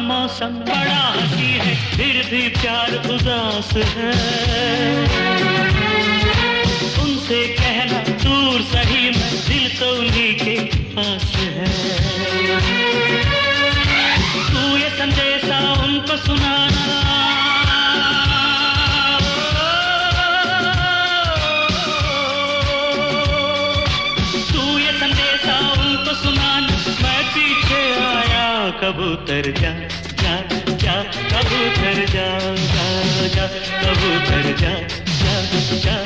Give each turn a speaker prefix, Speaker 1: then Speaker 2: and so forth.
Speaker 1: मौसम बड़ा हसी है, फिर भी प्यार उदास है। उनसे कहना, दूर सही मैं दिल तो उन्हीं के पास है। तू ये संदेशा उनको सुनाना। सुनाना। कबूतर जा जा जा कबूतर जा जा जा कबूतर जा जा जा।